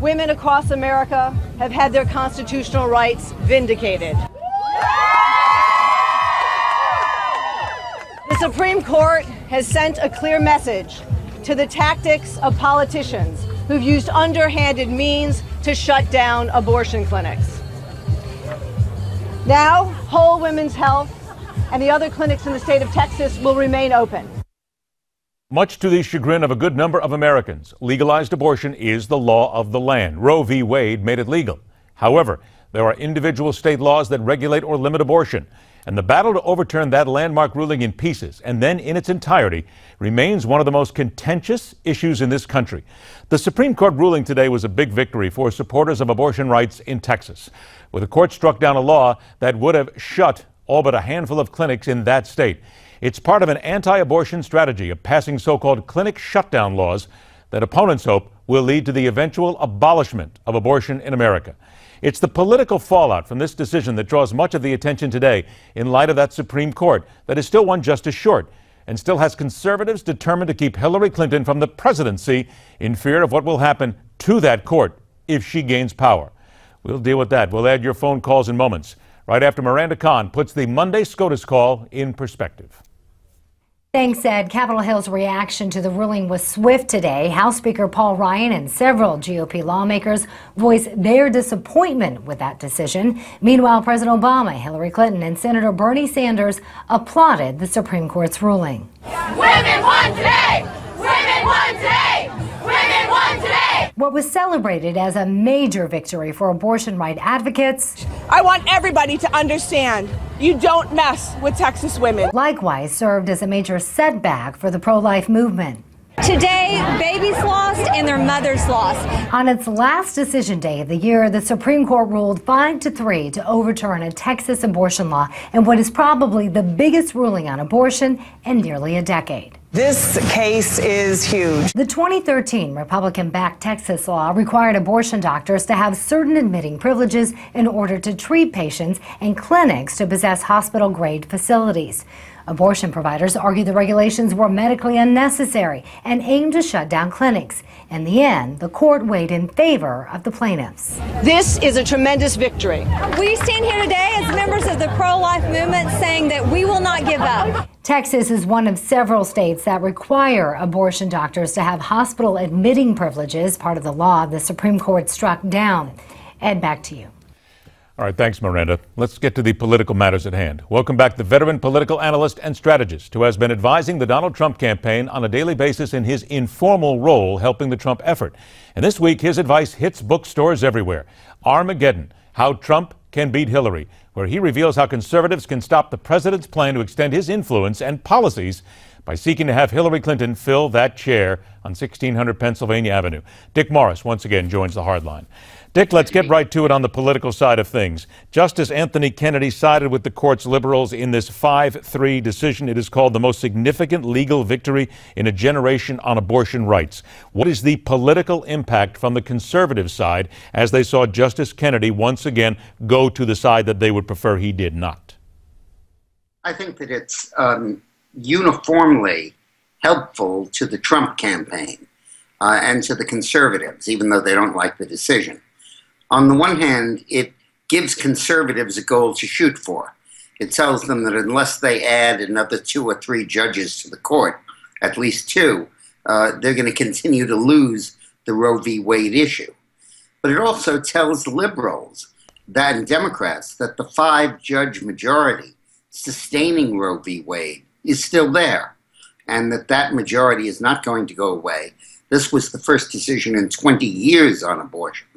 women across America have had their constitutional rights vindicated. The Supreme Court has sent a clear message to the tactics of politicians who've used underhanded means to shut down abortion clinics. Now, Whole Women's Health and the other clinics in the state of Texas will remain open. Much to the chagrin of a good number of Americans, legalized abortion is the law of the land. Roe v. Wade made it legal. However, there are individual state laws that regulate or limit abortion. And the battle to overturn that landmark ruling in pieces and then in its entirety remains one of the most contentious issues in this country. The Supreme Court ruling today was a big victory for supporters of abortion rights in Texas, where the court struck down a law that would have shut all but a handful of clinics in that state. It's part of an anti abortion strategy of passing so called clinic shutdown laws that opponents hope will lead to the eventual abolishment of abortion in America. It's the political fallout from this decision that draws much of the attention today in light of that Supreme Court that is still one justice short and still has conservatives determined to keep Hillary Clinton from the presidency in fear of what will happen to that court if she gains power. We'll deal with that. We'll add your phone calls in moments, right after Miranda Khan puts the Monday SCOTUS call in perspective. Thanks, Ed. Capitol Hill's reaction to the ruling was swift today. House Speaker Paul Ryan and several GOP lawmakers voiced their disappointment with that decision. Meanwhile, President Obama, Hillary Clinton, and Senator Bernie Sanders applauded the Supreme Court's ruling. Women won today! What was celebrated as a major victory for abortion right advocates. I want everybody to understand you don't mess with Texas women. Likewise, served as a major setback for the pro life movement. Today, babies lost and their mothers lost. On its last decision day of the year, the Supreme Court ruled 5 to 3 to overturn a Texas abortion law in what is probably the biggest ruling on abortion in nearly a decade. This case is huge. The 2013 Republican backed Texas law required abortion doctors to have certain admitting privileges in order to treat patients and clinics to possess hospital grade facilities. Abortion providers argue the regulations were medically unnecessary and aimed to shut down clinics. In the end, the court weighed in favor of the plaintiffs. This is a tremendous victory. We stand here today as members of the pro life movement saying that we will not give up. Texas is one of several states that require abortion doctors to have hospital admitting privileges, part of the law the Supreme Court struck down. Ed, back to you. All right, thanks, Miranda. Let's get to the political matters at hand. Welcome back the veteran political analyst and strategist who has been advising the Donald Trump campaign on a daily basis in his informal role helping the Trump effort. And this week, his advice hits bookstores everywhere. Armageddon How Trump Can Beat Hillary, where he reveals how conservatives can stop the president's plan to extend his influence and policies by seeking to have Hillary Clinton fill that chair on 1600 Pennsylvania Avenue. Dick Morris once again joins the hardline. Dick, let's get right to it on the political side of things. Justice Anthony Kennedy sided with the court's liberals in this 5 3 decision. It is called the most significant legal victory in a generation on abortion rights. What is the political impact from the conservative side as they saw Justice Kennedy once again go to the side that they would prefer he did not? I think that it's um, uniformly helpful to the Trump campaign uh, and to the conservatives, even though they don't like the decision on the one hand, it gives conservatives a goal to shoot for. It tells them that unless they add another two or three judges to the court, at least two, uh, they're going to continue to lose the Roe v. Wade issue. But it also tells liberals that, and Democrats that the five judge majority sustaining Roe v. Wade is still there, and that that majority is not going to go away. This was the first decision in 20 years on abortion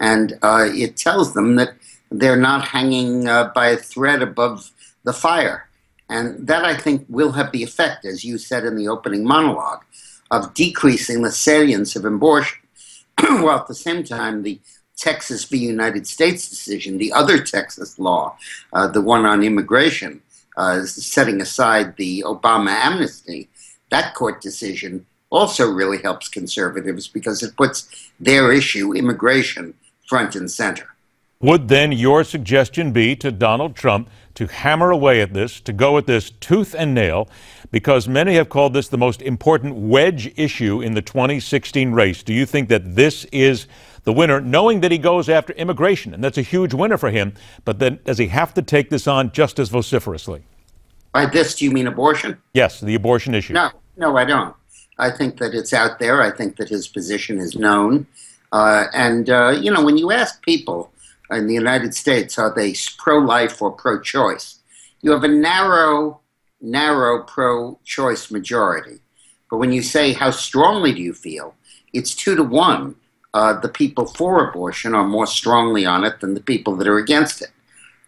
and uh, it tells them that they're not hanging uh, by a thread above the fire. And that, I think, will have the effect, as you said in the opening monologue, of decreasing the salience of abortion, while at the same time the Texas v. United States decision, the other Texas law, uh, the one on immigration, uh, setting aside the Obama amnesty, that court decision also really helps conservatives because it puts their issue, immigration, front and center. Would then your suggestion be to Donald Trump to hammer away at this, to go at this tooth and nail, because many have called this the most important wedge issue in the 2016 race? Do you think that this is The winner, knowing that he goes after immigration, and that's a huge winner for him, but then does he have to take this on just as vociferously? By this, do you mean abortion? Yes, the abortion issue. No, no, I don't. I think that it's out there. I think that his position is known. Uh, and, uh, you know, when you ask people in the United States, are they pro life or pro choice? You have a narrow, narrow pro choice majority. But when you say, how strongly do you feel? It's two to one. Uh, the people for abortion are more strongly on it than the people that are against it.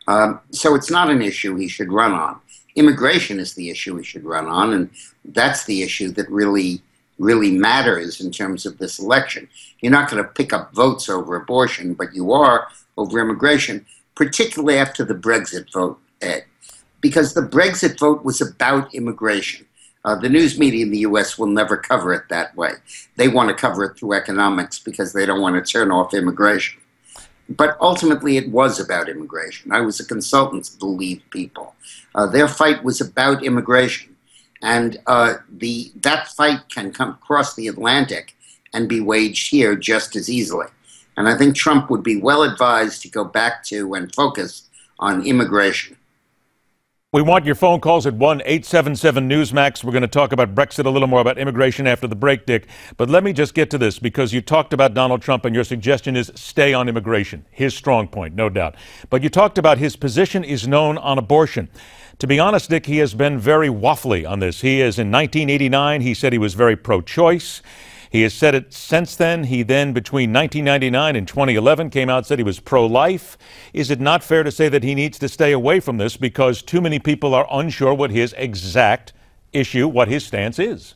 Um, so it's not an issue he should run on. Immigration is the issue he should run on, and that's the issue that really, really matters in terms of this election. You're not going to pick up votes over abortion, but you are over immigration, particularly after the Brexit vote, Ed, because the Brexit vote was about immigration. Uh, the news media in the U.S. will never cover it that way. They want to cover it through economics because they don't want to turn off immigration. But ultimately, it was about immigration. I was a consultant to the Leave people. Uh, their fight was about immigration, and uh, the that fight can come across the Atlantic and be waged here just as easily. And I think Trump would be well advised to go back to and focus on immigration. We want your phone calls at 1 877 Newsmax. We're going to talk about Brexit a little more about immigration after the break, Dick. But let me just get to this because you talked about Donald Trump and your suggestion is stay on immigration. His strong point, no doubt. But you talked about his position is known on abortion. To be honest, Dick, he has been very waffly on this. He is in 1989, he said he was very pro choice. He has said it since then. He then, between 1999 and 2011, came out and said he was pro life. Is it not fair to say that he needs to stay away from this because too many people are unsure what his exact issue, what his stance is?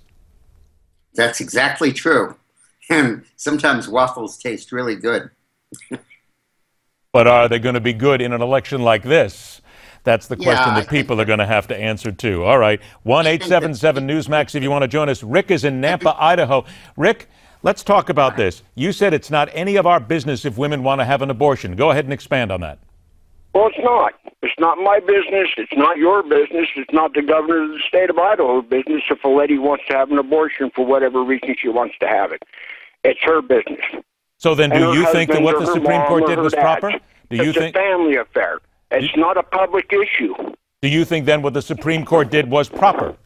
That's exactly true. And sometimes waffles taste really good. but are they going to be good in an election like this? That's the question Yeah, that people are going to have to answer too. All right, one eight seven seven Newsmax if you want to join us. Rick is in Nampa, Idaho. Rick, let's talk about this. You said it's not any of our business if women want to have an abortion. Go ahead and expand on that. Well, it's not. It's not my business. It's not your business. It's not the governor of the state of Idaho's business if a lady wants to have an abortion for whatever reason she wants to have it. It's her business. So then, do you think that what the Supreme Court did was dad. proper? Do you it's think? a family affair. It's not a public issue. Do you think then what the Supreme Court did was proper?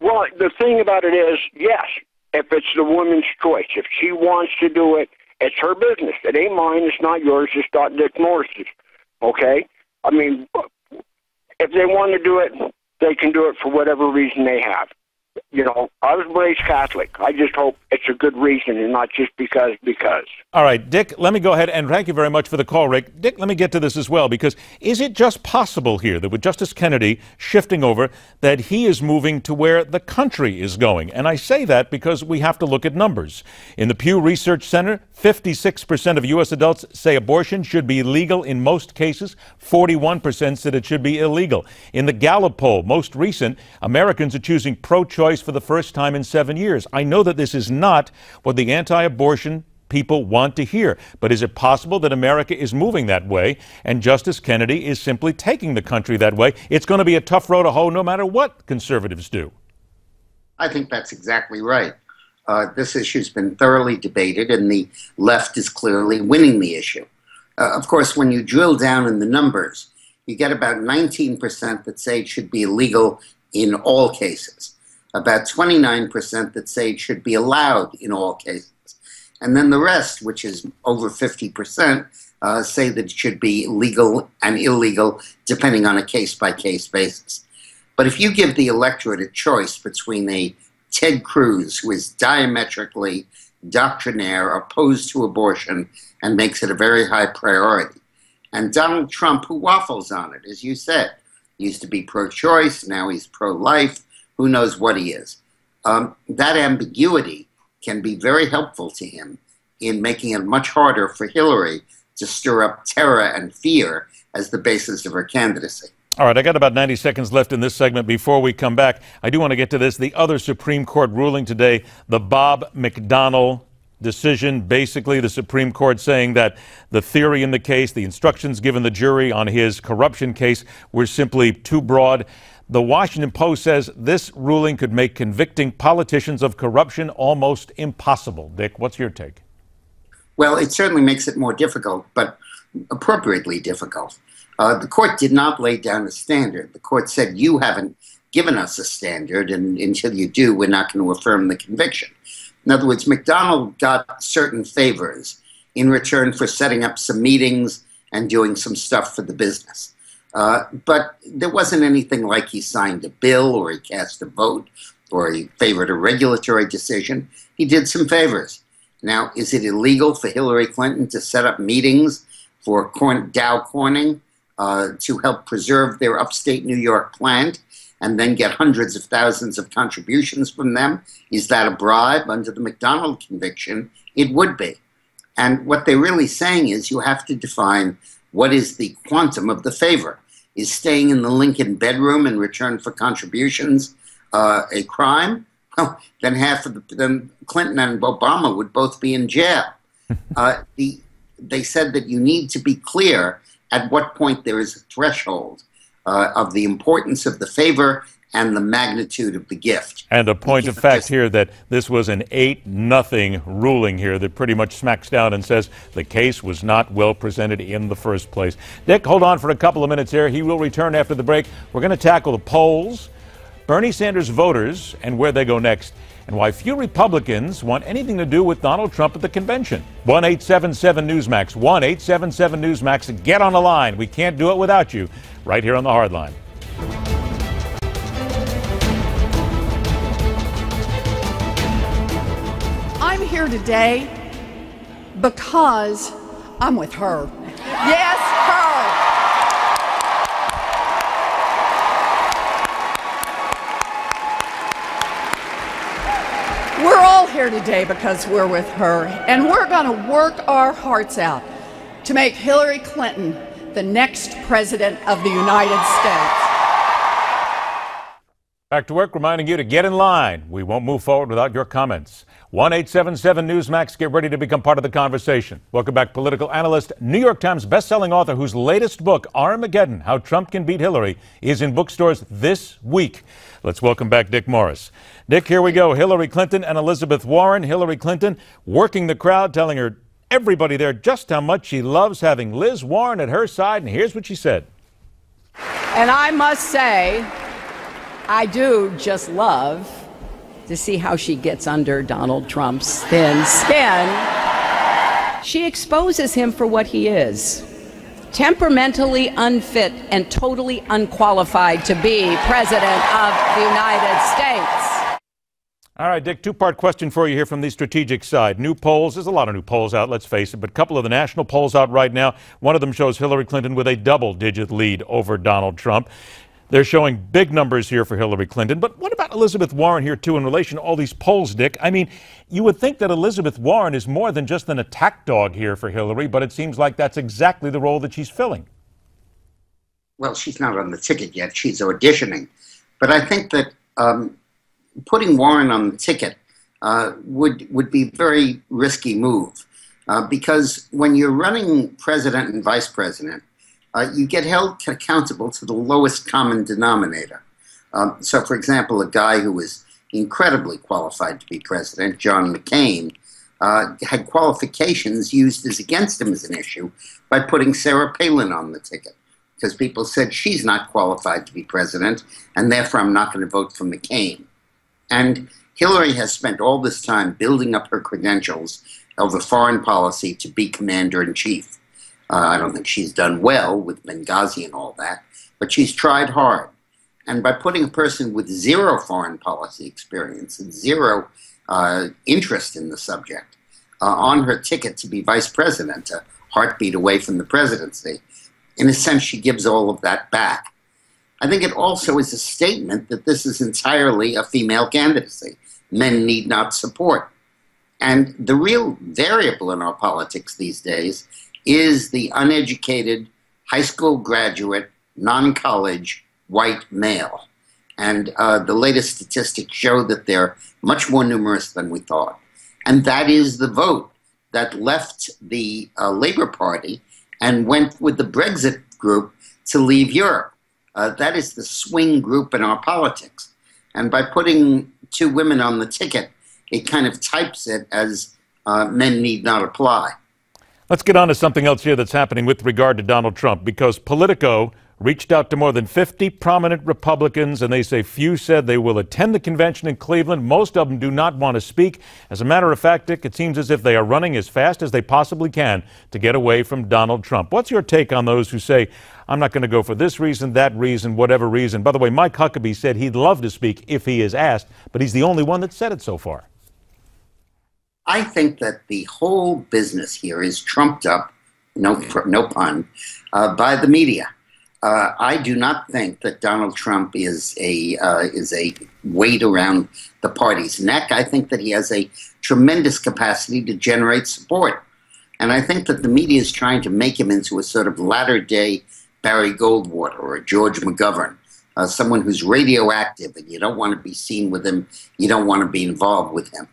Well, the thing about it is, yes, if it's the woman's choice, if she wants to do it, it's her business. It ain't mine. It's not yours. It's not Dick Morris's. Okay? I mean, if they want to do it, they can do it for whatever reason they have. You know, I was raised Catholic. I just hope it's a good reason and not just because because. All right, Dick, let me go ahead and thank you very much for the call, Rick. Dick, let me get to this as well, because is it just possible here that with Justice Kennedy shifting over, that he is moving to where the country is going? And I say that because we have to look at numbers. In the Pew Research Center, 56% of U.S. adults say abortion should be legal in most cases, 41% said it should be illegal. In the Gallup poll, most recent, Americans are choosing pro choice for the first time in seven years. I know that this is not what the anti abortion people want to hear. But is it possible that America is moving that way and Justice Kennedy is simply taking the country that way? It's going to be a tough road to hoe no matter what conservatives do. I think that's exactly right. Uh, this issue's been thoroughly debated, and the left is clearly winning the issue. Uh, of course, when you drill down in the numbers, you get about 19% that say it should be illegal in all cases, about 29% that say it should be allowed in all cases. And then the rest, which is over 50%, uh, say that it should be legal and illegal depending on a case by case basis. But if you give the electorate a choice between a Ted Cruz, who is diametrically doctrinaire, opposed to abortion, and makes it a very high priority, and Donald Trump, who waffles on it, as you said, used to be pro choice, now he's pro life, who knows what he is. Um, that ambiguity can be very helpful to him in making it much harder for Hillary to stir up terror and fear as the basis of her candidacy. All right, I got about 90 seconds left in this segment before we come back. I do want to get to this. The other Supreme Court ruling today, the Bob McDonnell decision. Basically, the Supreme Court saying that the theory in the case, the instructions given the jury on his corruption case were simply too broad. The Washington Post says this ruling could make convicting politicians of corruption almost impossible. Dick, what's your take? Well, it certainly makes it more difficult, but appropriately difficult. Uh, the court did not lay down a standard. The court said, You haven't given us a standard, and until you do, we're not going to affirm the conviction. In other words, McDonnell got certain favors in return for setting up some meetings and doing some stuff for the business. Uh, but there wasn't anything like he signed a bill or he cast a vote or he favored a regulatory decision. He did some favors. Now, is it illegal for Hillary Clinton to set up meetings for Corn- Dow Corning uh, to help preserve their upstate New York plant and then get hundreds of thousands of contributions from them? Is that a bribe under the McDonnell conviction? It would be. And what they're really saying is you have to define what is the quantum of the favor. Is staying in the Lincoln bedroom in return for contributions uh, a crime? Well, then half of the, then Clinton and Obama would both be in jail. Uh, the, they said that you need to be clear at what point there is a threshold uh, of the importance of the favor and the magnitude of the gift. And a point of fact here that this was an 8 nothing ruling here that pretty much smacks down and says the case was not well presented in the first place. Dick, hold on for a couple of minutes here. He will return after the break. We're going to tackle the polls, Bernie Sanders voters, and where they go next, and why few Republicans want anything to do with Donald Trump at the convention. 1 877 Newsmax, 1 877 Newsmax. Get on the line. We can't do it without you, right here on the Hardline. I'm here today because I'm with her. Yes, her. We're all here today because we're with her, and we're going to work our hearts out to make Hillary Clinton the next president of the United States. Back to work, reminding you to get in line. We won't move forward without your comments. 1 877 Newsmax, get ready to become part of the conversation. Welcome back, political analyst, New York Times bestselling author, whose latest book, Armageddon How Trump Can Beat Hillary, is in bookstores this week. Let's welcome back Dick Morris. Dick, here we go. Hillary Clinton and Elizabeth Warren. Hillary Clinton working the crowd, telling her everybody there just how much she loves having Liz Warren at her side. And here's what she said. And I must say, I do just love to see how she gets under Donald Trump's thin skin. She exposes him for what he is temperamentally unfit and totally unqualified to be president of the United States. All right, Dick, two part question for you here from the strategic side. New polls, there's a lot of new polls out, let's face it, but a couple of the national polls out right now. One of them shows Hillary Clinton with a double digit lead over Donald Trump. They're showing big numbers here for Hillary Clinton. But what about Elizabeth Warren here, too, in relation to all these polls, Dick? I mean, you would think that Elizabeth Warren is more than just an attack dog here for Hillary, but it seems like that's exactly the role that she's filling. Well, she's not on the ticket yet. She's auditioning. But I think that um, putting Warren on the ticket uh, would, would be a very risky move. Uh, because when you're running president and vice president, uh, you get held accountable to the lowest common denominator. Um, so, for example, a guy who was incredibly qualified to be president, John McCain, uh, had qualifications used as against him as an issue by putting Sarah Palin on the ticket. Because people said she's not qualified to be president, and therefore I'm not going to vote for McCain. And Hillary has spent all this time building up her credentials of over foreign policy to be commander in chief. Uh, I don't think she's done well with Benghazi and all that, but she's tried hard. And by putting a person with zero foreign policy experience and zero uh, interest in the subject uh, on her ticket to be vice president, a heartbeat away from the presidency, in a sense, she gives all of that back. I think it also is a statement that this is entirely a female candidacy. Men need not support. And the real variable in our politics these days is the uneducated, high school graduate, non college white male. And uh, the latest statistics show that they're much more numerous than we thought. And that is the vote that left the uh, Labour Party and went with the Brexit group to leave Europe. Uh, that is the swing group in our politics. And by putting two women on the ticket, it kind of types it as uh, men need not apply. Let's get on to something else here that's happening with regard to Donald Trump because Politico reached out to more than 50 prominent Republicans, and they say few said they will attend the convention in Cleveland. Most of them do not want to speak. As a matter of fact, Dick, it seems as if they are running as fast as they possibly can to get away from Donald Trump. What's your take on those who say, I'm not going to go for this reason, that reason, whatever reason? By the way, Mike Huckabee said he'd love to speak if he is asked, but he's the only one that said it so far. I think that the whole business here is trumped up, no, no pun, uh, by the media. Uh, I do not think that Donald Trump is a uh, is a weight around the party's neck. I think that he has a tremendous capacity to generate support, and I think that the media is trying to make him into a sort of latter day Barry Goldwater or a George McGovern, uh, someone who's radioactive, and you don't want to be seen with him. You don't want to be involved with him,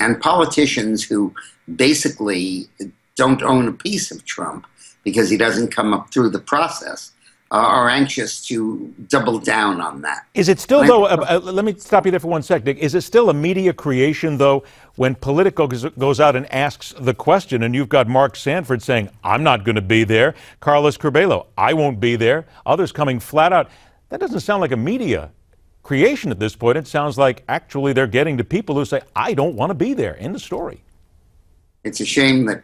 and politicians who basically don't own a piece of Trump because he doesn't come up through the process uh, are anxious to double down on that. Is it still, though, uh, uh, let me stop you there for one sec, Dick. Is it still a media creation, though, when Politico goes out and asks the question, and you've got Mark Sanford saying, I'm not going to be there, Carlos Curbelo, I won't be there, others coming flat out. That doesn't sound like a media creation at this point. It sounds like actually they're getting to people who say, I don't want to be there. In the story. It's a shame that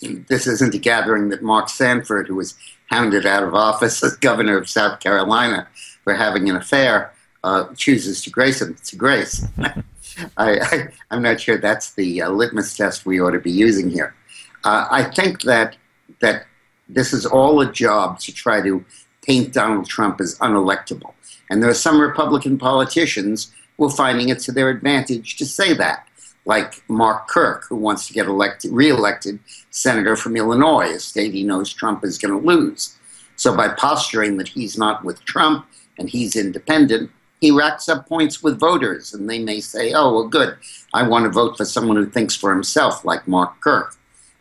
this isn't a gathering that Mark Sanford, who was hounded out of office as governor of South Carolina for having an affair, uh, chooses to grace him to grace. I, am not sure that's the uh, litmus test we ought to be using here. Uh, I think that that this is all a job to try to paint Donald Trump as unelectable, and there are some Republican politicians who are finding it to their advantage to say that like Mark Kirk, who wants to get elected, reelected senator from Illinois, a state he knows Trump is going to lose. So by posturing that he's not with Trump and he's independent, he racks up points with voters, and they may say, "Oh, well, good. I want to vote for someone who thinks for himself, like Mark Kirk."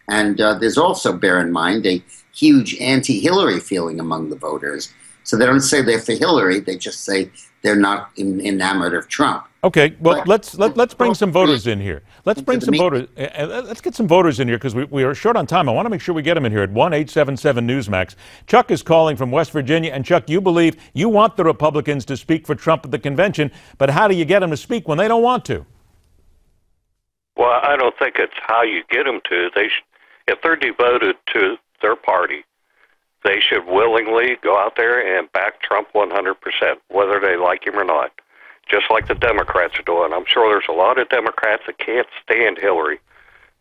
And uh, there's also, bear in mind, a huge anti-Hillary feeling among the voters. So they don't say they're for Hillary; they just say they're not in, enamored of Trump. Okay, well but, let's let, us let us bring some voters in here. Let's bring some voters. Uh, let's get some voters in here because we, we are short on time. I want to make sure we get them in here at one eight seven seven Newsmax. Chuck is calling from West Virginia, and Chuck, you believe you want the Republicans to speak for Trump at the convention, but how do you get them to speak when they don't want to? Well, I don't think it's how you get them to. They, sh- if they're devoted to their party, they should willingly go out there and back Trump 100%, whether they like him or not just like the Democrats are doing. I'm sure there's a lot of Democrats that can't stand Hillary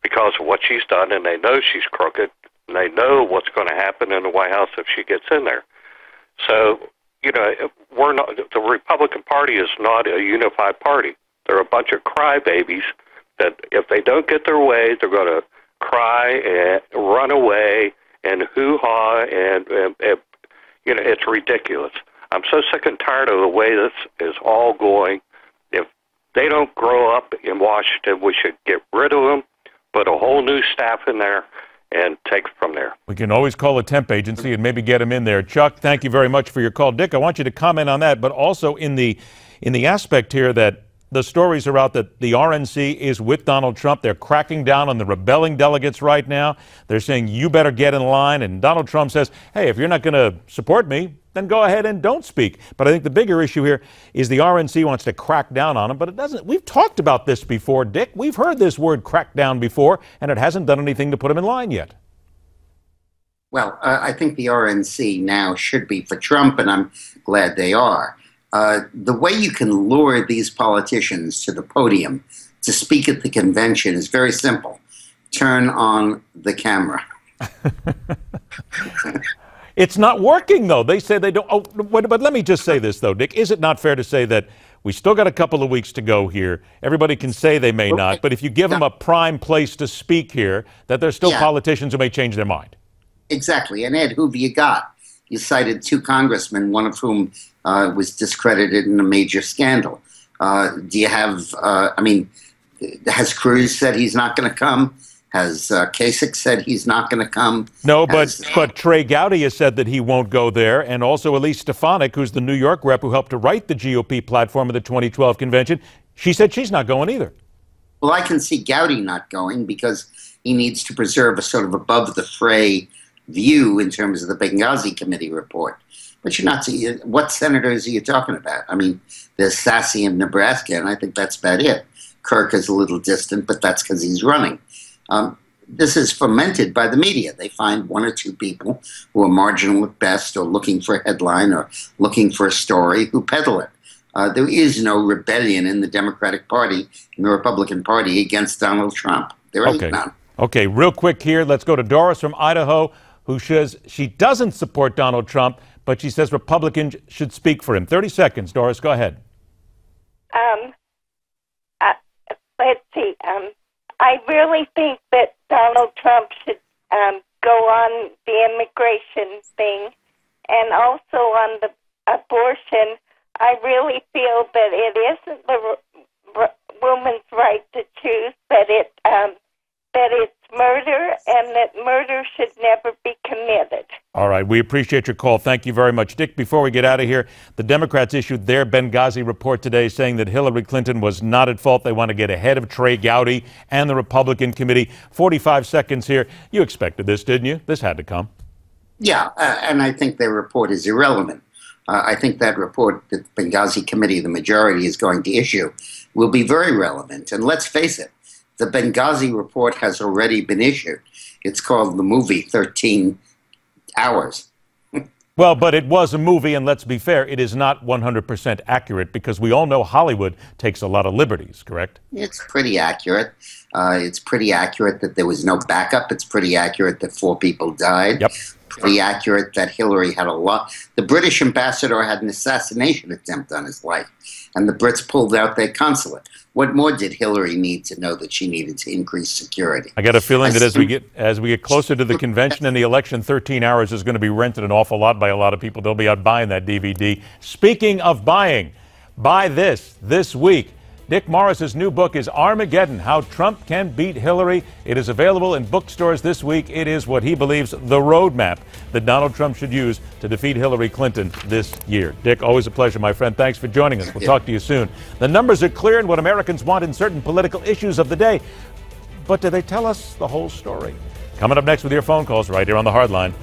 because of what she's done, and they know she's crooked, and they know what's going to happen in the White House if she gets in there. So, you know, we're not the Republican Party is not a unified party. They're a bunch of crybabies that if they don't get their way, they're going to cry and run away and hoo ha and, and, and you know it's ridiculous. I'm so sick and tired of the way this is all going. If they don't grow up in Washington, we should get rid of them, put a whole new staff in there, and take from there. We can always call a temp agency and maybe get them in there. Chuck, thank you very much for your call. Dick, I want you to comment on that, but also in the in the aspect here that the stories are out that the RNC is with Donald Trump. They're cracking down on the rebelling delegates right now. They're saying, you better get in line. And Donald Trump says, hey, if you're not going to support me, then go ahead and don't speak. But I think the bigger issue here is the RNC wants to crack down on them, but it doesn't. We've talked about this before, Dick. We've heard this word crackdown before, and it hasn't done anything to put them in line yet. Well, uh, I think the RNC now should be for Trump, and I'm glad they are. Uh, the way you can lure these politicians to the podium to speak at the convention is very simple turn on the camera. It's not working, though. They say they don't. Oh, but, but let me just say this, though, Dick. Is it not fair to say that we still got a couple of weeks to go here? Everybody can say they may not, but if you give them a prime place to speak here, that there's still yeah. politicians who may change their mind. Exactly. And Ed, who have you got? You cited two congressmen, one of whom uh, was discredited in a major scandal. Uh, do you have, uh, I mean, has Cruz said he's not going to come? Has uh, Kasich said he's not going to come? No, but but Trey Gowdy has said that he won't go there, and also Elise Stefanik, who's the New York rep who helped to write the GOP platform of the 2012 convention, she said she's not going either. Well, I can see Gowdy not going because he needs to preserve a sort of above the fray view in terms of the Benghazi committee report. But you're not seeing what senators are you talking about? I mean, there's Sasse in Nebraska, and I think that's about it. Kirk is a little distant, but that's because he's running. Um, this is fomented by the media. They find one or two people who are marginal at best, or looking for a headline, or looking for a story, who peddle it. Uh, there is no rebellion in the Democratic Party, in the Republican Party, against Donald Trump. There okay. ain't none. Okay, real quick here, let's go to Doris from Idaho, who says she doesn't support Donald Trump, but she says Republicans should speak for him. 30 seconds, Doris, go ahead. Um, uh, let's see. Um, I really think that Donald Trump should um, go on the immigration thing and also on the abortion. I really feel that it isn't the r- woman's right to choose, but it um, that it's murder and that murder should never be committed. All right, we appreciate your call. Thank you very much. Dick, before we get out of here, the Democrats issued their Benghazi report today saying that Hillary Clinton was not at fault. They want to get ahead of Trey Gowdy and the Republican committee. 45 seconds here. You expected this, didn't you? This had to come. Yeah, uh, and I think their report is irrelevant. Uh, I think that report that the Benghazi committee, the majority, is going to issue will be very relevant. And let's face it, the Benghazi report has already been issued. It's called the movie 13 Hours. Well, but it was a movie, and let's be fair, it is not 100% accurate because we all know Hollywood takes a lot of liberties, correct? It's pretty accurate. Uh, it's pretty accurate that there was no backup. It's pretty accurate that four people died. Yep. Pretty accurate that Hillary had a lot. The British ambassador had an assassination attempt on his life, and the Brits pulled out their consulate. What more did Hillary need to know that she needed to increase security? I got a feeling that as we get as we get closer to the convention and the election, 13 hours is going to be rented an awful lot by a lot of people. They'll be out buying that DVD. Speaking of buying, buy this this week. Dick Morris's new book is Armageddon How Trump Can Beat Hillary. It is available in bookstores this week. It is what he believes the roadmap that Donald Trump should use to defeat Hillary Clinton this year. Dick, always a pleasure, my friend. Thanks for joining us. We'll talk to you soon. The numbers are clear in what Americans want in certain political issues of the day. But do they tell us the whole story? Coming up next with your phone calls right here on the Hardline.